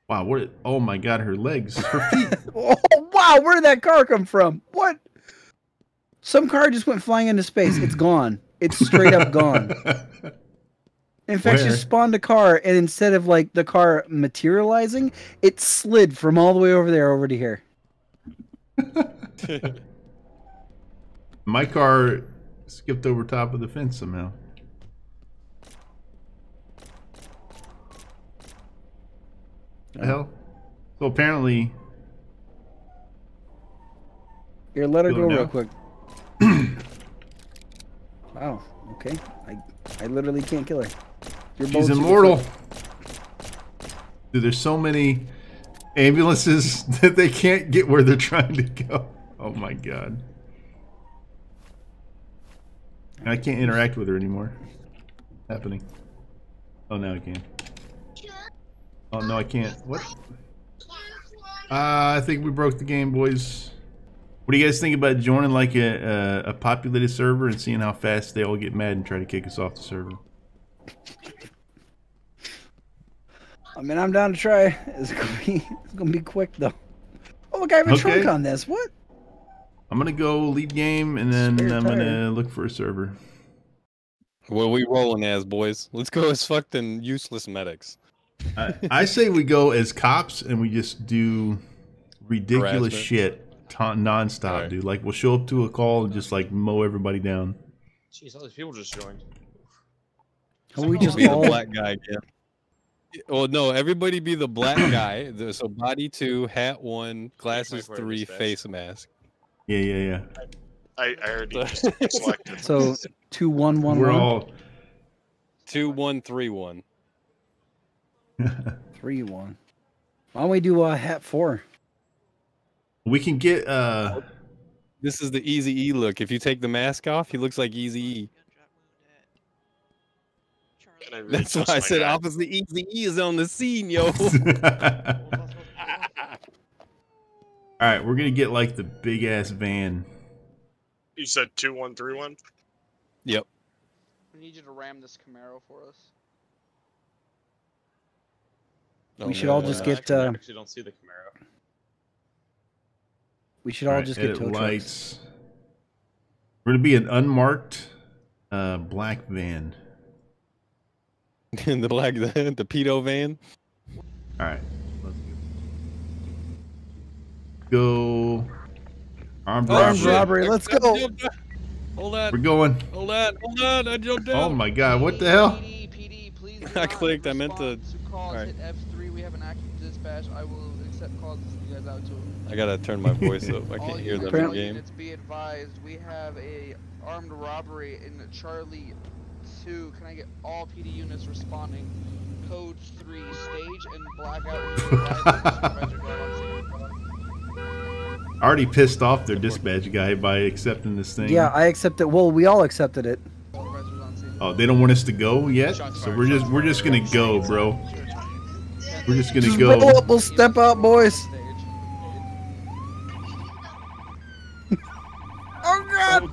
B: Wow, what? Oh my god, her legs. Her feet.
A: Oh wow, where did that car come from? What? Some car just went flying into space. It's gone. It's straight up gone. In fact,
B: Where?
A: she spawned a car, and instead of like the car materializing, it slid from all the way over there over to here.
B: my car skipped over top of the fence somehow. The hell? So apparently,
A: Here, let her go real quick. wow. Okay. I I literally can't kill her. You're
B: she's immortal. Dude, there's so many ambulances that they can't get where they're trying to go. Oh my god. I can't interact with her anymore. Happening. Oh, now I can. Oh no, I can't. What? Uh, I think we broke the game, boys. What do you guys think about joining like a, a a populated server and seeing how fast they all get mad and try to kick us off the server?
A: I mean, I'm down to try. It's gonna be, it's gonna be quick though. Oh, look, I have a
B: Okay.
A: trunk on this. What?
B: I'm gonna go lead game and then
A: Spare
B: I'm
A: tire.
B: gonna look for a server.
C: What are we rolling as, boys? Let's go as fucking useless medics.
B: I, I say we go as cops and we just do ridiculous
C: Harassment.
B: shit ta- nonstop,
C: Alright.
B: dude. Like we'll show up to a call and just like mow everybody down.
E: Jeez, all these people just joined.
A: Are we
C: Just
A: just
C: be the black guy again. Well, no, everybody be the black guy. So body two, hat one, glasses three, face mask.
B: Yeah, yeah, yeah.
D: I, I already just selected.
A: So two one one
B: We're
A: one
B: all
C: Two, one, three, one.
A: three one. Why don't we do uh, hat four?
B: we can get uh
C: This is the Easy E look. If you take the mask off, he looks like Easy E.
D: Really
C: That's why I said
D: guy?
C: Officer Easy E is on the scene, yo.
B: All right, we're gonna get like the big ass van.
D: You said two one three one.
C: yep.
F: We need you to ram this Camaro for us.
A: We should all just
C: uh,
A: get,
E: Actually, I
A: uh,
E: actually don't see the Camaro.
A: We should all
B: Alright,
A: just get
B: edit
A: tow trucks.
B: lights. We're gonna be an unmarked uh black van.
C: In the black the, the pedo van.
B: All right, let's go. Armed
C: Oh,
A: Armed
B: robbery.
A: robbery, let's go.
C: Hold on,
B: We're going.
C: hold on, hold on. I jumped
B: Oh my god, what the hell?
F: PD, PD, please.
C: I clicked, I meant to-
F: respond calls.
C: Alright.
F: Hit F3. We have an active dispatch. I will accept calls and send you guys out to them.
C: I gotta turn my voice up. I can't hear them
F: units,
C: in
F: all
C: game.
F: units, be advised. We have a armed robbery in Charlie 2. Can I get all PD units responding? Code 3, stage and blackout. when you arrive. Supervisor, go on scene.
B: Already pissed off their dispatch guy by accepting this thing.
A: Yeah, I accept it. Well, we all accepted it.
F: Supervisor's on scene.
B: Oh, they don't want us to go yet, so we're just we're just gonna go, bro. We're just gonna
A: Just
B: go.
A: roll up, we'll step out, boys. Oh god!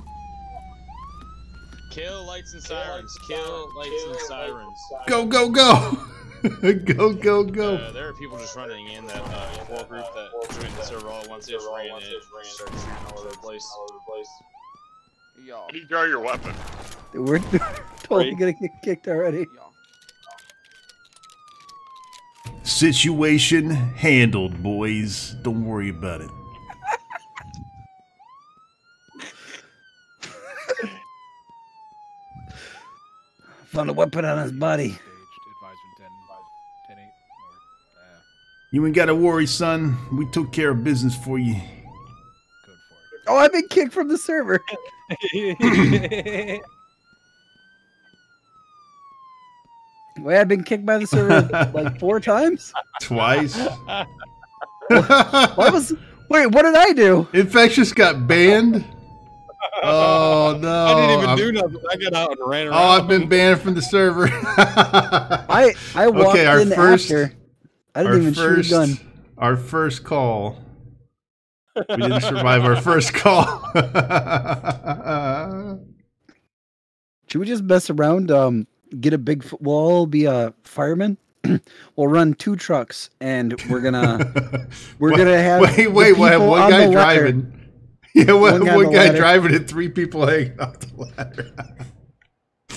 E: Kill lights and sirens. Kill lights and sirens.
B: Go go go, go go go.
E: Uh, there are people just running in that uh, core group that joined the server all at once. They just ran in, and started shooting all over the place.
F: Y'all.
D: You draw your weapon?
A: We're totally gonna get kicked already.
F: Y'all.
B: Situation handled, boys. Don't worry about it.
A: Found a weapon on his body.
G: Staged advisement 10, 10 8, or,
B: You ain't gotta worry, son. We took care of business for you.
G: code for it.
A: Oh, I've been kicked from the server. Wait, I've been kicked by the server like four times.
B: Twice.
A: What was? Wait, what did I do?
B: Infectious got banned. Oh no!
C: I didn't even
B: I'm-
C: do nothing. I got out and ran around.
B: Oh, I've been banned from the server.
A: I I walked
B: Okay, our
A: in
B: first-
A: after. I didn't
B: our
A: even shoot a
B: first,
A: gun.
B: Our first call. We didn't survive our first call.
A: Should we just mess around? Um, get a big. We'll all be a fireman. we'll run two trucks, and we're gonna we're
B: Wait-
A: gonna have.
B: Wait, wait, we'll have one
A: on
B: guy driving. Yeah, we'll
A: One guy
B: one guy driving and three people hanging off the ladder.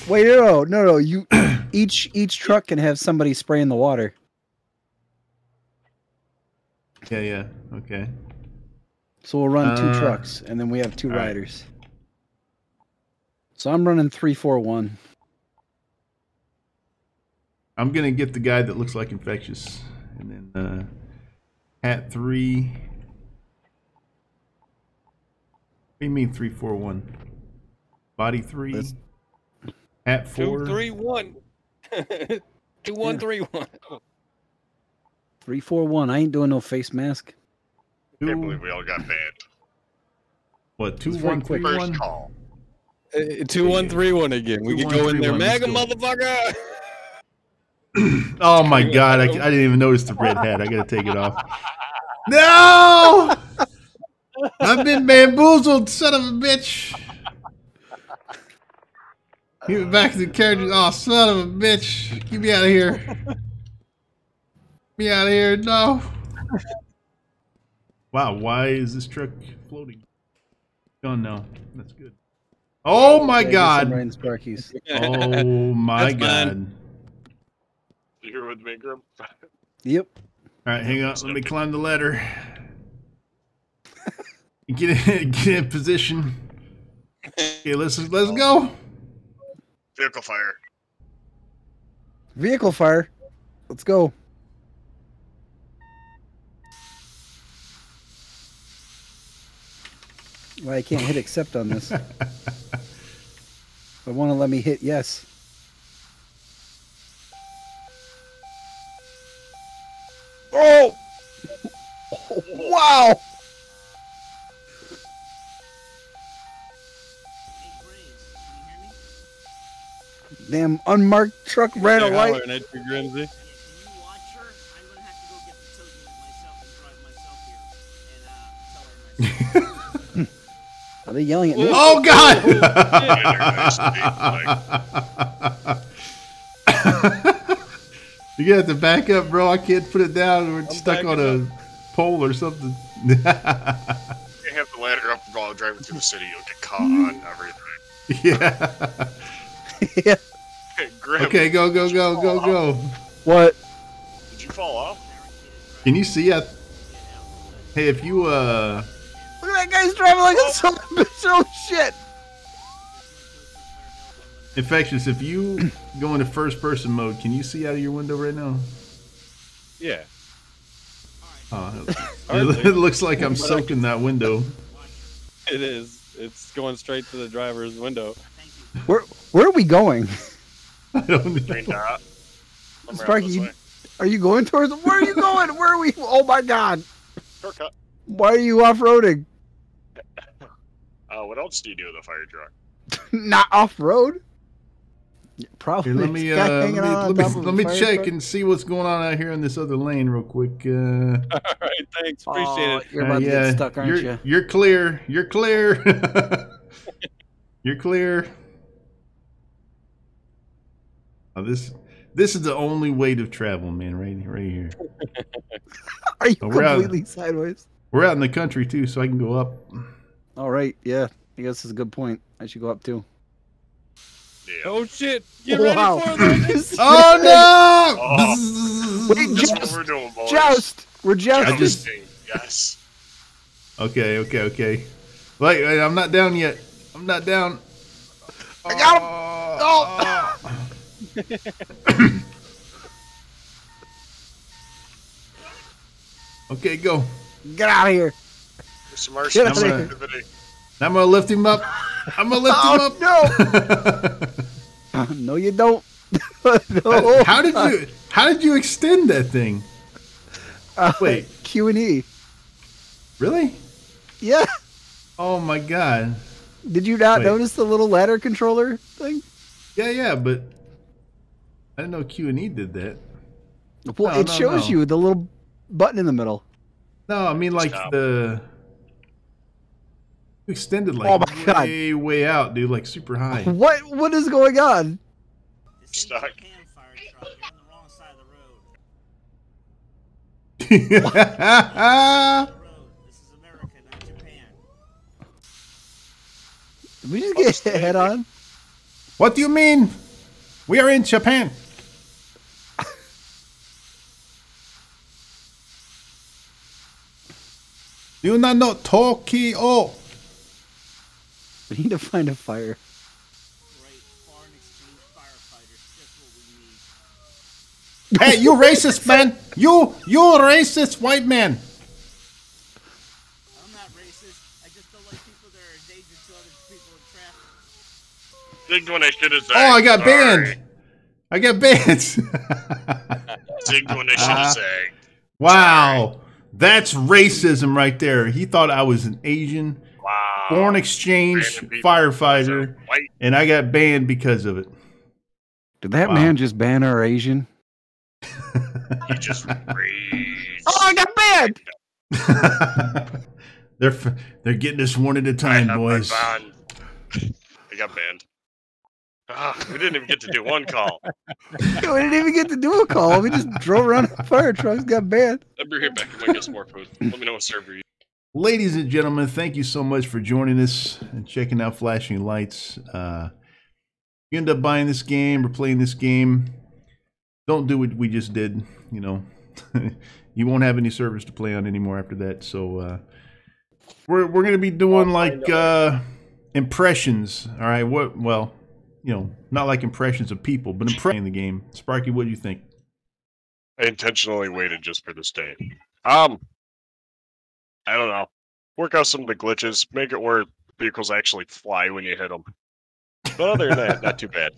A: Wait, no, no, no. You each each truck can have somebody spraying the water.
B: yeah, yeah. Okay.
A: So we'll run two
B: Uh,
A: trucks, and then we have two
B: all right.
A: riders. So I'm running three, four, one.
B: I'm gonna get the guy that looks like infectious, and then uh, hat three. What do you mean three, four, one? Body three.
C: That's-
B: Hat four.
C: Two, three, one. Two, one,
A: Yeah.
C: three, one.
A: Three, four, one. I ain't doing no face mask.
D: I can't believe we all got banned.
B: what? Two,
A: It's very
B: one, three,
A: quick.
D: First
B: one?
D: call.
C: Uh, Two, one, three, one again. We
B: Two,
C: can
B: one,
C: go in there,
B: one, let's
C: mega motherfucker.
B: Oh my god, I, I didn't even notice the red hat. I gotta take it off. No! I've been bamboozled, son of a bitch. Give me back to the carriage. Oh, son of a bitch. Get me out of here. Get me out of here. No. Wow, why is this truck floating? Oh, Gone now. That's good. Oh my
A: Yeah, get some
B: god.
A: Ryan Sparkies.
B: Oh my
C: That's
B: god.
C: Fine.
D: You're with me, Grim.
A: Yep.
B: All right, hang on. Let me climb the ladder. Get in, get in position. Okay, let's let's go.
D: Vehicle fire.
A: Vehicle fire. Let's go. Why I can't hit accept on this? I want to let me hit yes. Oh! Wow! Damn unmarked truck ran a
C: They're
A: light.
C: hollering at you, Grimsy.
H: Can you watch her? I'm gonna have to go get the myself and drive myself here and uh, tell her myself.
A: Are they yelling at me?
B: Oh God! You gonna have to back up, bro. I can't put it down. We're stuck on a pole or something.
D: You have the ladder up while driving through the city. You'll get caught on everything.
B: yeah.
A: yeah.
D: Grim.
B: Okay, go, go, go, go, go.
A: What?
D: Did you fall off?
B: Can you see? I, hey, if you uh,
A: Look at that guy's driving like a son of a bitch. Oh shit!
B: Infectious, if you go into first person mode, can you see out of your window right now?
C: Yeah.
B: Oh, it, it looks like I'm soaking that window.
C: It is. It's going straight to the driver's window.
A: Where where are we going?
B: I don't
D: Green
B: know.
D: dot. I'm around
A: Sparky,
D: this
A: you-
D: way.
A: Are you going towards? Where are you going? Where are we? Oh my god!
D: Shortcut.
A: Why are you off roading?
D: Uh, what else do you do with a fire truck?
A: Not off road. Probably.
B: Here, let me uh, let me let me, let me check
A: truck.
B: and see what's going on out here in this other lane real quick. Uh,
C: All right, thanks. Appreciate
A: Oh,
C: it.
A: You're
B: uh,
A: about to
B: yeah,
A: get stuck, aren't
B: you're,
A: you?
B: You're clear. You're clear. you're clear. Oh, this this is the only way to travel, man. Right, right here.
A: Are you
B: Oh, we're out.
A: completely sideways?
B: We're out in the country too, so I can go up.
A: All right. Yeah. I guess it's a good point. I should go up too.
D: Yeah.
C: Oh shit! Get
A: wow.
C: ready for this.
B: Oh no!
D: Oh.
A: Wait,
D: That's what we're doing, boys.
A: Joust! We're jousting.
B: just-
D: Jousting, Yes.
B: Okay, okay, okay. Wait, wait, I'm not down yet. I'm not down.
A: I got him! Uh, oh! Uh.
B: Okay, go.
A: Get out of here!
D: There's some arson
A: Get out of
B: here.
D: Activity.
B: I'm gonna lift him up. I'm gonna lift him
A: Oh,
B: up.
A: no! no, you don't. no.
B: how did you? How did you extend that thing?
A: Uh,
B: Wait.
A: Q and E.
B: Really?
A: Yeah.
B: Oh my god.
A: Did you not
B: Wait.
A: notice the little ladder controller thing?
B: Yeah, yeah, but I didn't know Q and E did that.
A: Well,
B: No,
A: it
B: no,
A: shows
B: no.
A: you the little button in the middle.
B: No, I mean like
D: Stop.
B: the you extended like
A: Oh my God.
B: way, way out, dude, like super high.
A: What? What is going on?
D: Stuck.
H: ain't Japan fire truck. You're on the wrong side of the road. The road. This is America, not Japan.
A: Did we just get hit head on?
B: what do you mean? We are in Japan. Do you not know Tokyo?
A: We need to find a fire.
H: Great foreign exchange firefighters. Just what we need.
B: Hey, you racist man! You, you racist white man!
H: I'm not racist. I just don't like people that are a danger to other people in traffic.
D: Zigged when I should have
B: Oh, I got
D: Sorry.
B: banned. I got banned.
D: Zigged when I should have zagged.
B: wow, that's racism right there. He thought I was an Asian
D: Wow.
B: foreign exchange firefighter, and I got banned because of it.
A: Did that
B: Wow.
A: man just ban our Asian?
D: He just raged.
A: Oh, I got banned.
B: they're f- they're getting us one at a time,
D: have
B: boys.
D: I got banned. Ah, we didn't even get to do one call.
A: we didn't even get to do a call. We just drove around in fire trucks, got banned.
D: I'll be right back. I'm gonna get some more food. Let me know what server you.
B: Ladies and gentlemen, thank you so much for joining us and checking out Flashing Lights. Uh, you end up buying this game or playing this game, don't do what we just did. You know, you won't have any servers to play on anymore after that. So uh, we're we're gonna be doing like uh, impressions. All right, what? Well, you know, not like impressions of people, but impression the game. Sparky, what do you think?
D: I intentionally waited just for this day. Um, I don't know. Work out some of the glitches. Make it where vehicles actually fly when you hit them. But other than that, not too bad.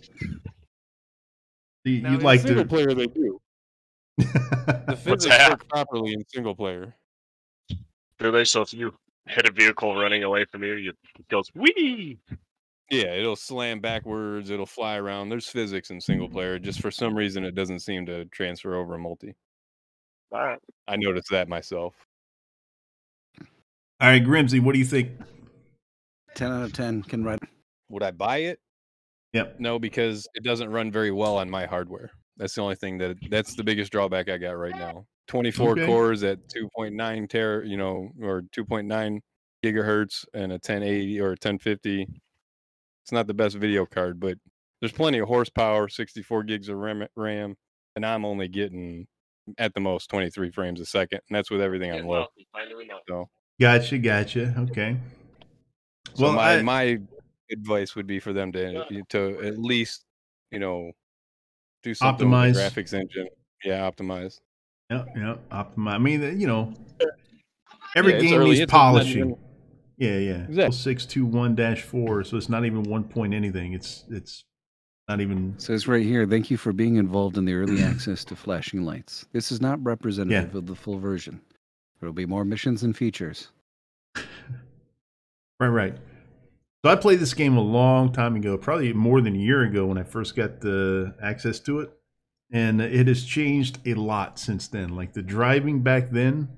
B: You-
C: Now,
B: You'd like
C: single
B: to?
C: player, they do. The physics
D: that?
C: work properly in single player.
D: Do they? So if you hit a vehicle running away from you, you it goes wee.
C: Yeah, it'll slam backwards. It'll fly around. There's physics in single player. Just for some reason, it doesn't seem to transfer over multi.
D: All right.
C: I noticed that myself.
B: All right, Grimsy, what do you think?
A: Ten out of ten can ride.
C: Would I buy it?
B: Yep.
C: No, because it doesn't run very well on my hardware. That's the only thing that that's the biggest drawback I got right now. 24
B: Okay.
C: cores at 2.9 ter, you know, or 2.9 gigahertz and a 1080 or a 1050. It's not the best video card, but there's plenty of horsepower, 64 gigs of RAM, RAM and I'm only getting at the most 23 frames a second, and that's with everything on low. So,
B: Gotcha, gotcha. Okay.
C: so
B: Well,
C: my
B: I-
C: my advice would be for them to to at least you know do something
B: Optimize.
C: with the graphics engine. Yeah, optimize.
B: Yeah, yeah, Optimize. I mean, uh, you know, every
C: Yeah,
B: game needs
C: It's
B: polishing.
C: even-
B: Yeah, yeah.
C: Exactly.
B: Six two one dash four. So it's not even one point anything. It's it's not even.
A: says right here, thank you for being involved in the early access to flashing lights. This is not representative of the full version. There will be more missions and features.
B: Right, right. So I played this game a long time ago, probably more than a year ago when I first got the access to it, and it has changed a lot since then. Like the driving back then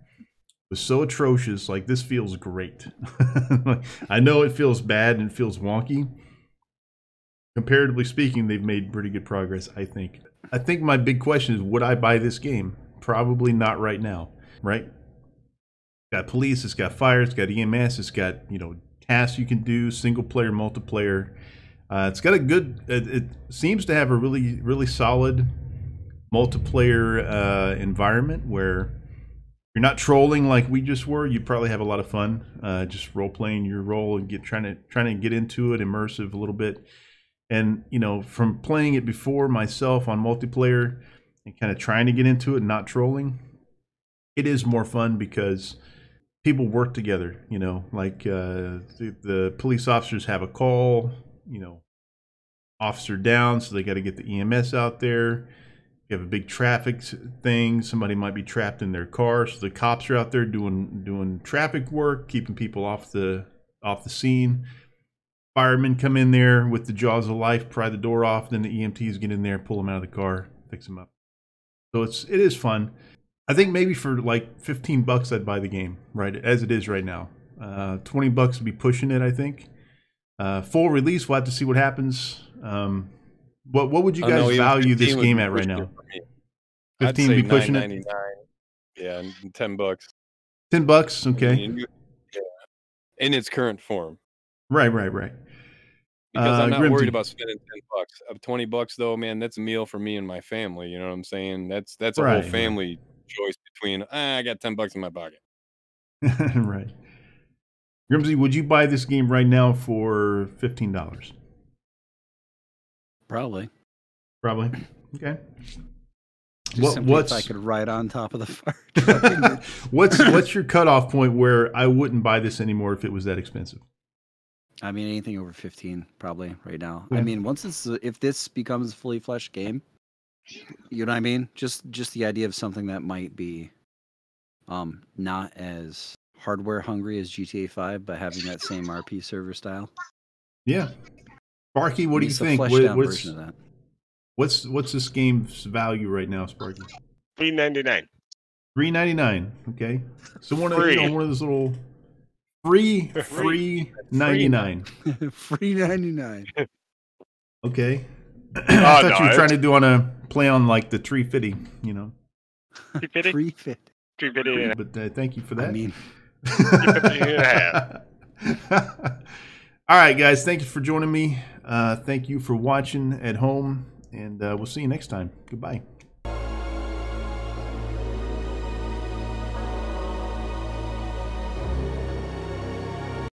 B: was so atrocious. Like this feels great. I know it feels bad and it feels wonky. Comparatively speaking, they've made pretty good progress. I think. I think my big question is, would I buy this game? Probably not right now. Right? Got police, it's got fire, it's got EMS, it's got you know tasks you can do, single player, multiplayer. Uh, it's got a good. It, it seems to have a really really solid multiplayer uh, environment where you're not trolling like we just were. You probably have a lot of fun uh, just role playing your role and get trying to trying to get into it, immersive a little bit. And you know, from playing it before myself on multiplayer and kind of trying to get into it, and not trolling, it is more fun because people work together you know like uh, the, the police officers have a call you know officer down so they got to get the ems out there. You have a big traffic thing somebody might be trapped in their car so the cops are out there doing doing traffic work keeping people off the off the scene. Firemen come in there with the jaws of life pry the door off then the emts get in there pull them out of the car fix them up. So it's it is fun I think maybe for like 15 bucks I'd buy the game, right? As it is right now. Uh, 20 bucks would be pushing it, I think. Uh, full release, we'll have to see what happens. Um, what what would you
C: I don't know,
B: guys value this game at right now?
C: it for me. I'd
B: 15 be pushing it.
C: $9.99. Yeah, 10 bucks.
B: 10 bucks, okay.
C: Yeah, in its current form.
B: Right, right, right.
C: Because
B: Uh,
C: I'm not
B: Grimsy.
C: worried about spending 10 bucks. Of 20 bucks though, man, that's a meal for me and my family. You know what I'm saying? That's that's a
B: Right,
C: whole
B: right.
C: family choice between ah, I got 10 bucks in my pocket.
B: right. Grimsy, would you buy this game right now for $15?
A: Probably.
B: Probably. Okay.
A: Just
B: What-
A: simply
B: what's
A: if I could ride on top of the fire
B: what's what's your cutoff point where I wouldn't buy this anymore if it was that expensive?
A: I mean, anything over 15 probably right now.
B: Yeah.
A: I mean, once it's if this becomes a fully fleshed game, you know what I mean? Just just the idea of something that might be um not as hardware hungry as GTA 5 but having that same RP server style.
B: Yeah. Barky, what do you think? What, what's,
A: of that.
B: What's what's this game's value right now, Sparky?
D: Three ninety nine.
B: Three ninety nine. Okay. So one of you know one of those little free free ninety nine.
A: Free ninety nine.
B: Okay. I
D: Oh,
B: thought
D: no,
B: you were trying to do on a play on like the tree fitty, you know.
D: Three fifty.
A: Free fit.
D: Three fifty.
B: But uh, thank you for that.
A: I mean,
B: All right, guys. Thank you for joining me. Uh, thank you for watching at home, and uh, we'll see you next time. Goodbye.